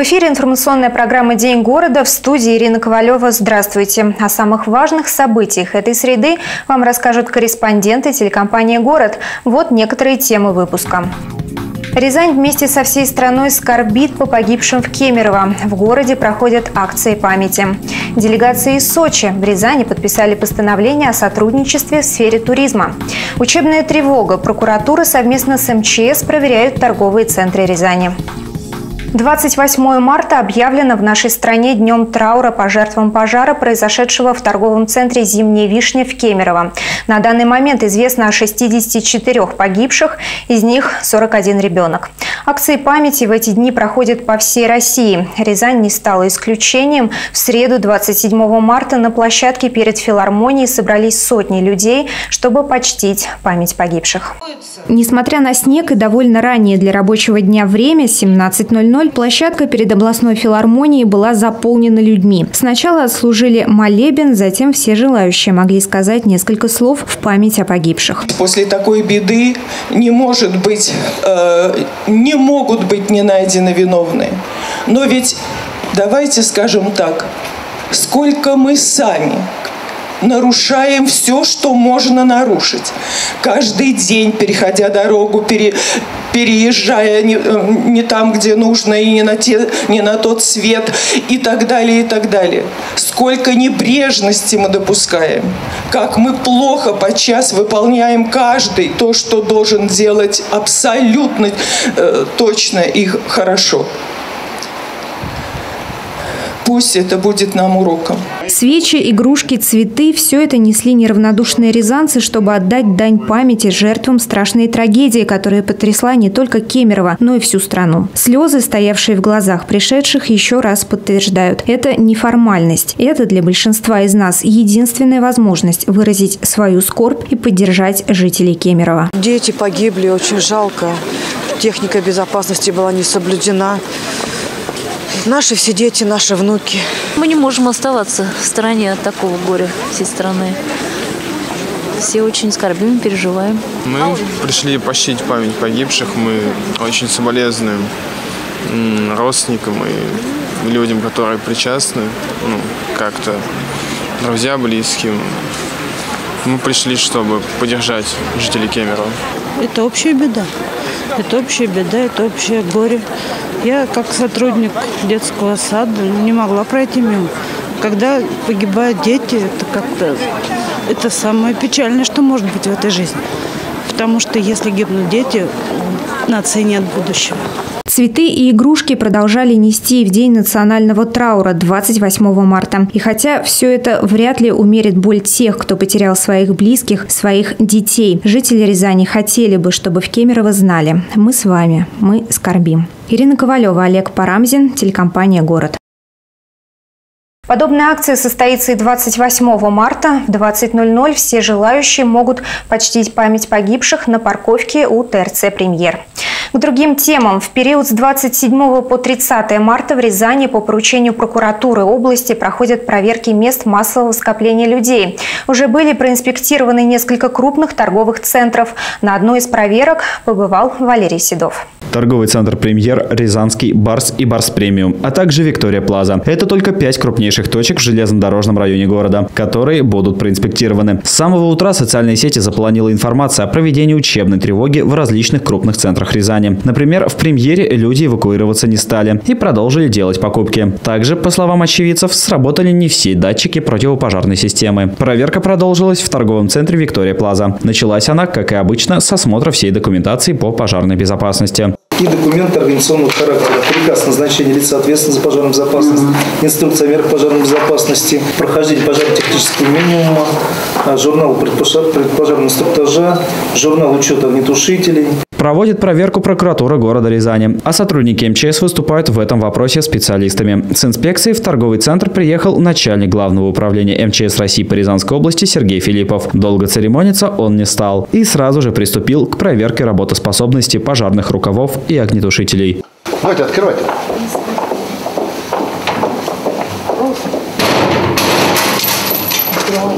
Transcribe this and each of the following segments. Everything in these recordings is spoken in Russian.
В эфире информационная программа «День города» в студии Ирина Ковалева. Здравствуйте. О самых важных событиях этой среды вам расскажут корреспонденты телекомпании «Город». Вот некоторые темы выпуска. Рязань вместе со всей страной скорбит по погибшим в Кемерово. В городе проходят акции памяти. Делегации из Сочи в Рязани подписали постановление о сотрудничестве в сфере туризма. Учебная тревога. Прокуратура совместно с МЧС проверяют торговые центры Рязани. 28 марта объявлено в нашей стране днем траура по жертвам пожара, произошедшего в торговом центре «Зимняя вишня» в Кемерово. На данный момент известно о 64 погибших, из них 41 ребенок. Акции памяти в эти дни проходят по всей России. Рязань не стала исключением. В среду 27 марта на площадке перед филармонией собрались сотни людей, чтобы почтить память погибших. Несмотря на снег и довольно раннее для рабочего дня время, 17.00, 00 площадка перед областной филармонией была заполнена людьми. Сначала отслужили молебен, затем все желающие могли сказать несколько слов в память о погибших. После такой беды не может быть, э, не могут быть не найдены виновные. Но ведь давайте скажем так, сколько мы сами нарушаем все, что можно нарушить. Каждый день, переходя дорогу, пере, переезжая не, э, не там, где нужно, и не на, те, не на тот свет, и так далее, и так далее. Сколько небрежности мы допускаем, как мы плохо подчас выполняем каждый то, что должен делать абсолютно э, точно и хорошо. Пусть это будет нам уроком. Свечи, игрушки, цветы – все это несли неравнодушные рязанцы, чтобы отдать дань памяти жертвам страшной трагедии, которая потрясла не только Кемерово, но и всю страну. Слезы, стоявшие в глазах пришедших, еще раз подтверждают – это не формальность. Это для большинства из нас единственная возможность выразить свою скорбь и поддержать жителей Кемерово. Дети погибли, очень жалко. Техника безопасности была не соблюдена. Наши все дети, наши внуки. Мы не можем оставаться в стороне от такого горя всей страны. Все очень скорбим, переживаем. Мы пришли почтить память погибших. Мы очень соболезнуем родственникам и людям, которые причастны, ну, как-то друзья, близким. Мы пришли, чтобы поддержать жителей Кемерово. Это общая беда. Это общая беда, это общее горе. Я, как сотрудник детского сада, не могла пройти мимо. Когда погибают дети, это как-то это самое печальное, что может быть в этой жизни. Потому что если гибнут дети, нации нет будущего. Цветы и игрушки продолжали нести в день национального траура 28 марта. И хотя все это вряд ли умерит боль тех, кто потерял своих близких, своих детей, жители Рязани хотели бы, чтобы в Кемерово знали – мы с вами, мы скорбим. Ирина Ковалева, Олег Парамзин, телекомпания «Город». Подобная акция состоится и 28 марта в 20.00. Все желающие могут почтить память погибших на парковке у ТРЦ «Премьер». К другим темам. В период с 27 по 30 марта в Рязани по поручению прокуратуры области проходят проверки мест массового скопления людей. Уже были проинспектированы несколько крупных торговых центров. На одной из проверок побывал Валерий Седов. Торговый центр «Премьер», Рязанский, «Барс» и «Барс Премиум», а также «Виктория Плаза». Это только пять крупнейших точек в железнодорожном районе города, которые будут проинспектированы. С самого утра социальные сети заполонила информация о проведении учебной тревоги в различных крупных центрах Рязани. Например, в «Премьере» люди эвакуироваться не стали и продолжили делать покупки. Также, по словам очевидцев, сработали не все датчики противопожарной системы. Проверка продолжилась в торговом центре «Виктория Плаза». Началась она, как и обычно, с осмотра всей документации по пожарной безопасности и документы организационного характера, приказ назначения лица ответственного за пожарную безопасность, инструкция мер пожарной безопасности, прохождение пожарно-технического минимума, а, журнал предпожарного инструктажа, журнал учета огнетушителей. Проводит проверку прокуратура города Рязани, а сотрудники МЧС выступают в этом вопросе специалистами. С инспекцией в торговый центр приехал начальник главного управления МЧС России по Рязанской области Сергей Филиппов. Долго церемониться он не стал и сразу же приступил к проверке работоспособности пожарных рукавов и огнетушителей. Давайте, открывайте.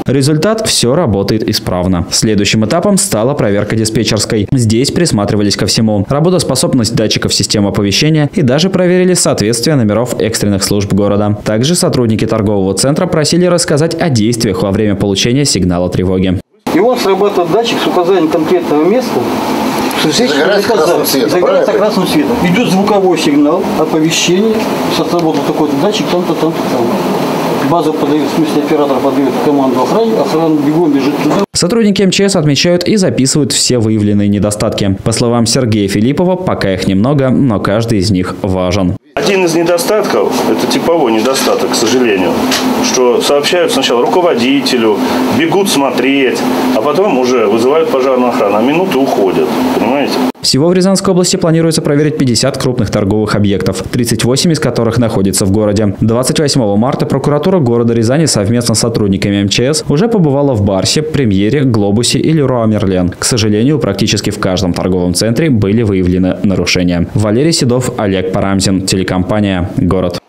Результат – все работает исправно. Следующим этапом стала проверка диспетчерской. Здесь присматривались ко всему. Работоспособность датчиков системы оповещения и даже проверили соответствие номеров экстренных служб города. Также сотрудники торгового центра просили рассказать о действиях во время получения сигнала тревоги. И он срабатывает датчик с указанием конкретного места. Загорается красным цветом, Загорается красным цветом. Идет звуковой сигнал, оповещение, сработал такой-то датчик, там-то, там-то, там. База подает, в смысле оператор подает команду охране, охрана бегом бежит туда. Сотрудники МЧС отмечают и записывают все выявленные недостатки. По словам Сергея Филиппова, пока их немного, но каждый из них важен. Один из недостатков, это типовой недостаток, к сожалению, что сообщают сначала руководителю, бегут смотреть, а потом уже вызывают пожарную охрану, а минуты уходят, понимаете? Всего в Рязанской области планируется проверить 50 крупных торговых объектов, 38 из которых находятся в городе. 28 марта прокуратура города Рязани совместно с сотрудниками МЧС уже побывала в Барсе, Премьере, Глобусе и Леруа Мерлен. К сожалению, практически в каждом торговом центре были выявлены нарушения. Валерий Седов, Олег Парамзин, телекомпания «Город».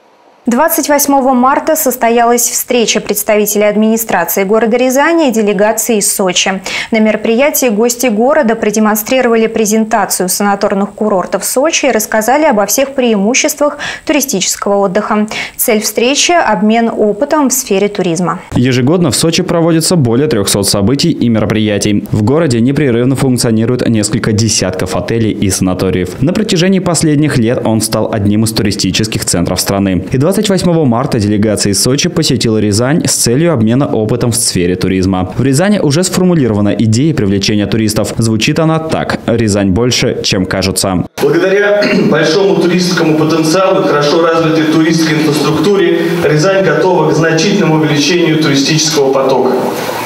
28 марта состоялась встреча представителей администрации города Рязани и делегации из Сочи. На мероприятии гости города продемонстрировали презентацию санаторных курортов Сочи и рассказали обо всех преимуществах туристического отдыха. Цель встречи – обмен опытом в сфере туризма. Ежегодно в Сочи проводится более 300 событий и мероприятий. В городе непрерывно функционирует несколько десятков отелей и санаториев. На протяжении последних лет он стал одним из туристических центров страны. И 28 марта делегация из Сочи посетила Рязань с целью обмена опытом в сфере туризма. В Рязани уже сформулирована идея привлечения туристов. Звучит она так – Рязань больше, чем кажется. Благодаря большому туристскому потенциалу и хорошо развитой туристской инфраструктуре Рязань готова к значительному увеличению туристического потока.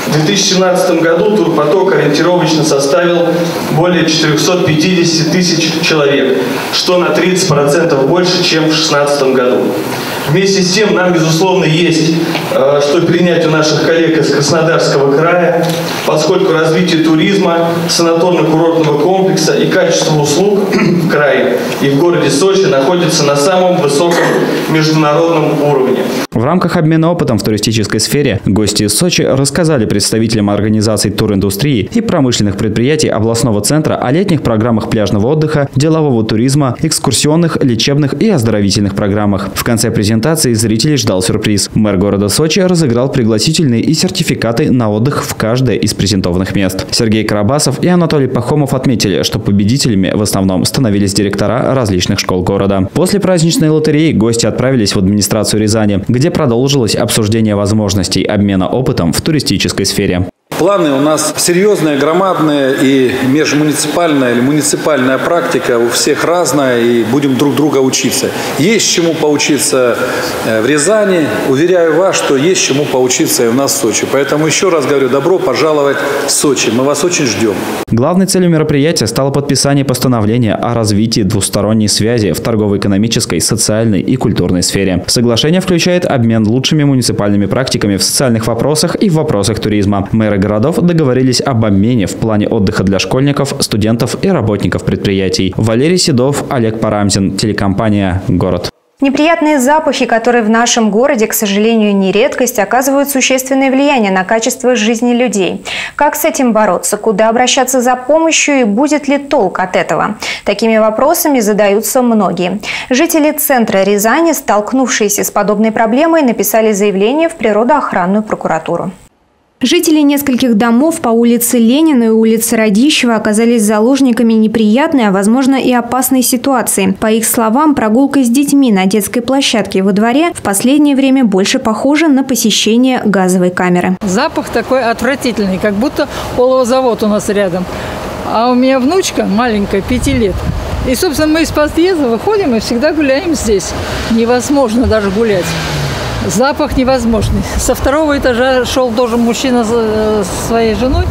В 2017 году турпоток ориентировочно составил более 450 тысяч человек, что на 30% больше, чем в 2016 году. Вместе с тем нам, безусловно, есть э, что принять у наших коллег из Краснодарского края, поскольку развитие туризма, санаторно-курортного комплекса и качество услуг в крае и в городе Сочи находятся на самом высоком международном уровне. В рамках обмена опытом в туристической сфере гости из Сочи рассказали представителям организаций туриндустрии и промышленных предприятий областного центра о летних программах пляжного отдыха, делового туризма, экскурсионных, лечебных и оздоровительных программах. В конце презентации зрителей ждал сюрприз. Мэр города Сочи разыграл пригласительные и сертификаты на отдых в каждое из презентованных мест. Сергей Карабасов и Анатолий Пахомов отметили, что победителями в основном становились директора различных школ города. После праздничной лотереи гости отправились в администрацию Рязани, где продолжилось обсуждение возможностей обмена опытом в туристической сфере. Планы у нас серьезные, громадные и межмуниципальная или муниципальная практика у всех разная и будем друг друга учиться. Есть чему поучиться э, в Рязани, уверяю вас, что есть чему поучиться и у нас в Сочи. Поэтому еще раз говорю, добро пожаловать в Сочи, мы вас очень ждем. Главной целью мероприятия стало подписание постановления о развитии двусторонней связи в торгово-экономической, социальной и культурной сфере. Соглашение включает обмен лучшими муниципальными практиками в социальных вопросах и в вопросах туризма. Мэры городов договорились об обмене в плане отдыха для школьников, студентов и работников предприятий. Валерий Седов, Олег Парамзин, телекомпания «Город». Неприятные запахи, которые в нашем городе, к сожалению, не редкость, оказывают существенное влияние на качество жизни людей. Как с этим бороться? Куда обращаться за помощью и будет ли толк от этого? Такими вопросами задаются многие. Жители центра Рязани, столкнувшиеся с подобной проблемой, написали заявление в природоохранную прокуратуру. Жители нескольких домов по улице Ленина и улице Радищева оказались заложниками неприятной, а возможно и опасной ситуации. По их словам, прогулка с детьми на детской площадке во дворе в последнее время больше похожа на посещение газовой камеры. Запах такой отвратительный, как будто половозавод у нас рядом. А у меня внучка маленькая, пяти лет. И, собственно, мы из подъезда выходим и всегда гуляем здесь. Невозможно даже гулять. Запах невозможный. Со второго этажа шел тоже мужчина со своей женой.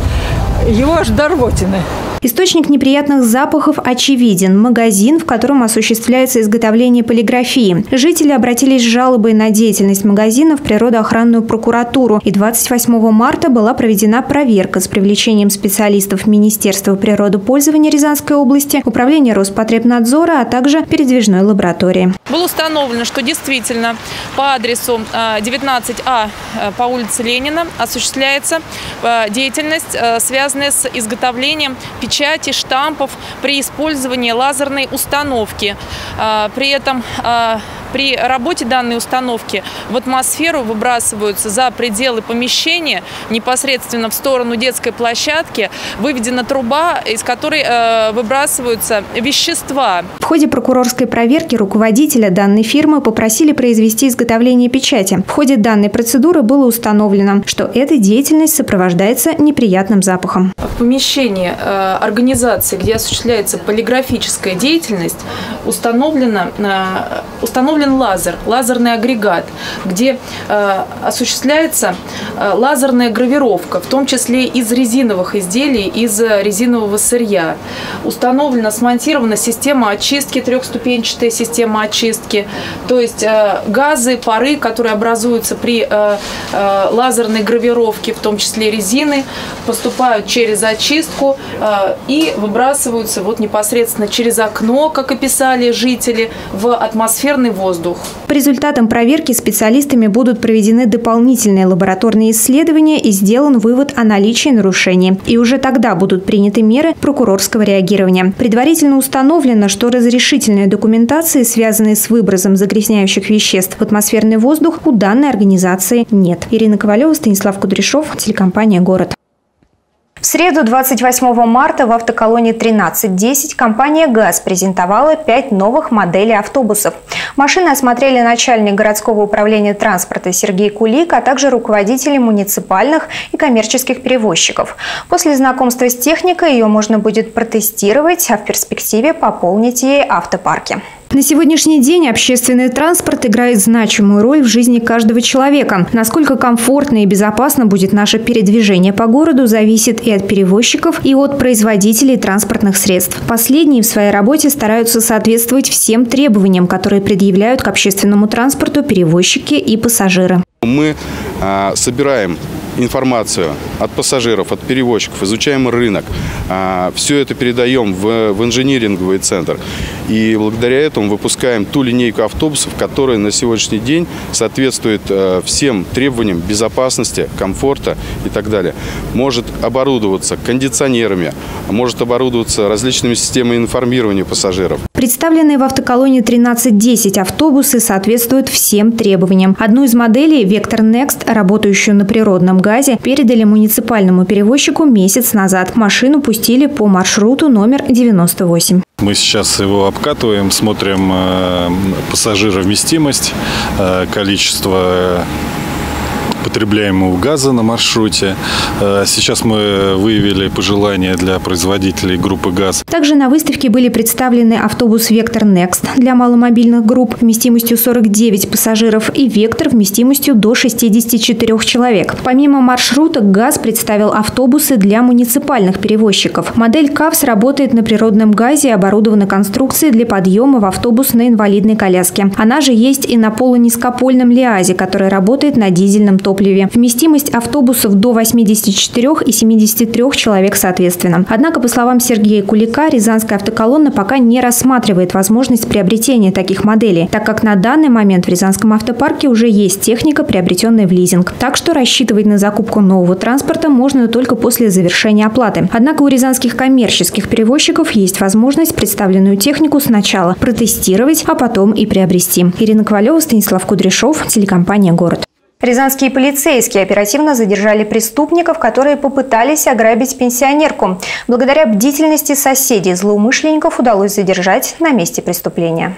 Его аж до рвотины. Источник неприятных запахов очевиден – магазин, в котором осуществляется изготовление полиграфии. Жители обратились с жалобой на деятельность магазина в природоохранную прокуратуру, и 28 марта была проведена проверка с привлечением специалистов Министерства природопользования Рязанской области, Управления Роспотребнадзора, а также передвижной лаборатории. Было установлено, что действительно по адресу 19А э, по улице Ленина осуществляется э, деятельность, э, связанная с изготовлением печати, штампов при использовании лазерной установки. При этом при работе данной установки в атмосферу выбрасываются за пределы помещения, непосредственно в сторону детской площадки, выведена труба, из которой э, выбрасываются вещества. В ходе прокурорской проверки руководителя данной фирмы попросили произвести изготовление печати. В ходе данной процедуры было установлено, что эта деятельность сопровождается неприятным запахом. В помещении э, организации, где осуществляется полиграфическая деятельность, установлено, э, установлено установлен лазер, лазерный агрегат, где э, осуществляется э, лазерная гравировка, в том числе из резиновых изделий, из резинового сырья. Установлена, смонтирована система очистки, трехступенчатая система очистки, то есть э, газы, пары, которые образуются при э, э, лазерной гравировке, в том числе резины, поступают через очистку э, и выбрасываются вот непосредственно через окно, как описали жители, в атмосферный воздух воздух. По результатам проверки специалистами будут проведены дополнительные лабораторные исследования и сделан вывод о наличии нарушений. И уже тогда будут приняты меры прокурорского реагирования. Предварительно установлено, что разрешительной документации, связанной с выбросом загрязняющих веществ в атмосферный воздух, у данной организации нет. Ирина Ковалева, Станислав Кудряшов, телекомпания «Город». В среду 28 марта в автоколонии 1310 компания «ГАЗ» презентовала пять новых моделей автобусов. Машины осмотрели начальник городского управления транспорта Сергей Кулик, а также руководители муниципальных и коммерческих перевозчиков. После знакомства с техникой ее можно будет протестировать, а в перспективе пополнить ей автопарки. На сегодняшний день общественный транспорт играет значимую роль в жизни каждого человека. Насколько комфортно и безопасно будет наше передвижение по городу, зависит и от перевозчиков, и от производителей транспортных средств. Последние в своей работе стараются соответствовать всем требованиям, которые предъявляют к общественному транспорту перевозчики и пассажиры. Мы а, собираем информацию от пассажиров, от перевозчиков, изучаем рынок. А, все это передаем в, в инжиниринговый центр. И благодаря этому выпускаем ту линейку автобусов, которая на сегодняшний день соответствует э, всем требованиям безопасности, комфорта и так далее. Может оборудоваться кондиционерами, может оборудоваться различными системами информирования пассажиров. Представленные в автоколонии 1310 автобусы соответствуют всем требованиям. Одну из моделей «Вектор Next», работающую на природном газе, передали муниципальному перевозчику месяц назад. Машину пустили по маршруту номер 98. Мы сейчас его обкатываем, смотрим э, пассажировместимость, э, количество потребляемого газа на маршруте. Э, сейчас мы выявили пожелания для производителей группы ГАЗ. Также на выставке были представлены автобус «Вектор Next» для маломобильных групп вместимостью 49 пассажиров и «Вектор» вместимостью до 64 человек. Помимо маршрута, ГАЗ представил автобусы для муниципальных перевозчиков. Модель КАВС работает на природном газе и оборудована конструкцией для подъема в автобус на инвалидной коляске. Она же есть и на полунизкопольном ЛиАЗе, который работает на дизельном топливе топливе. Вместимость автобусов до 84 и 73 человек соответственно. Однако, по словам Сергея Кулика, Рязанская автоколонна пока не рассматривает возможность приобретения таких моделей, так как на данный момент в Рязанском автопарке уже есть техника, приобретенная в лизинг. Так что рассчитывать на закупку нового транспорта можно только после завершения оплаты. Однако у рязанских коммерческих перевозчиков есть возможность представленную технику сначала протестировать, а потом и приобрести. Ирина Ковалева, Станислав Кудряшов, телекомпания «Город». Рязанские полицейские оперативно задержали преступников, которые попытались ограбить пенсионерку. Благодаря бдительности соседей злоумышленников удалось задержать на месте преступления.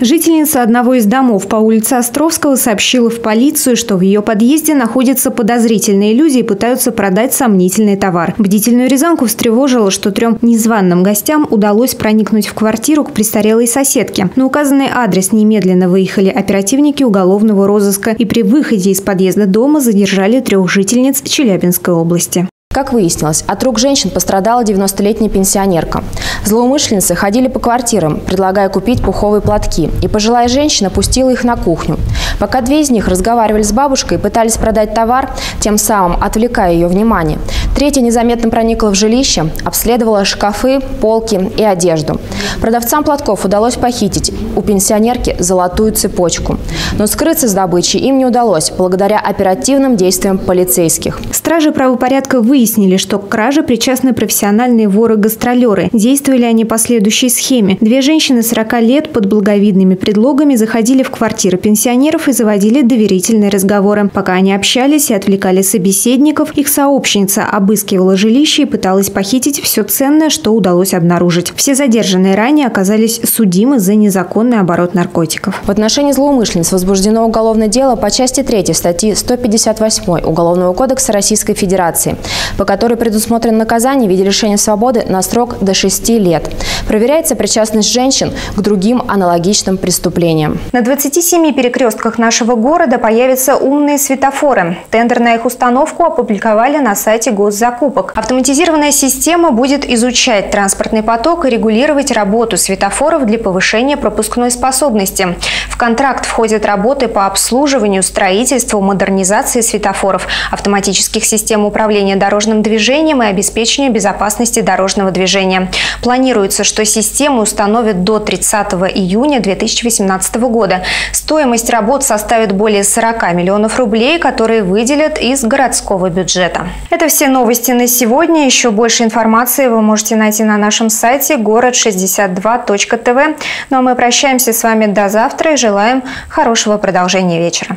Жительница одного из домов по улице Островского сообщила в полицию, что в ее подъезде находятся подозрительные люди и пытаются продать сомнительный товар. Бдительную Рязанку встревожило, что трем незваным гостям удалось проникнуть в квартиру к престарелой соседке. На указанный адрес немедленно выехали оперативники уголовного розыска и при выходе из подъезда дома задержали трех жительниц Челябинской области. Как выяснилось, от рук женщин пострадала 90-летняя пенсионерка. Злоумышленницы ходили по квартирам, предлагая купить пуховые платки, и пожилая женщина пустила их на кухню. Пока две из них разговаривали с бабушкой и пытались продать товар, тем самым отвлекая ее внимание, третья незаметно проникла в жилище, обследовала шкафы, полки и одежду. Продавцам платков удалось похитить у пенсионерки золотую цепочку. Но скрыться с добычей им не удалось, благодаря оперативным действиям полицейских. Стражи правопорядка вы выяснили, что к краже причастны профессиональные воры-гастролеры. Действовали они по следующей схеме. Две женщины 40 лет под благовидными предлогами заходили в квартиры пенсионеров и заводили доверительные разговоры. Пока они общались и отвлекали собеседников, их сообщница обыскивала жилище и пыталась похитить все ценное, что удалось обнаружить. Все задержанные ранее оказались судимы за незаконный оборот наркотиков. В отношении злоумышленниц возбуждено уголовное дело по части 3 статьи 158 Уголовного кодекса Российской Федерации по которой предусмотрено наказание в виде лишения свободы на срок до 6 лет. Проверяется причастность женщин к другим аналогичным преступлениям. На 27 перекрестках нашего города появятся умные светофоры. Тендер на их установку опубликовали на сайте госзакупок. Автоматизированная система будет изучать транспортный поток и регулировать работу светофоров для повышения пропускной способности. В контракт входят работы по обслуживанию, строительству, модернизации светофоров, автоматических систем управления дорожным движением и обеспечению безопасности дорожного движения. Планируется, что систему установят до 30 июня 2018 года. Стоимость работ составит более 40 миллионов рублей, которые выделят из городского бюджета. Это все новости на сегодня. Еще больше информации вы можете найти на нашем сайте город62.тв. Ну а мы прощаемся с вами до завтра и желаем хорошего продолжения вечера.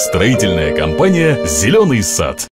Строительная компания «Зеленый сад».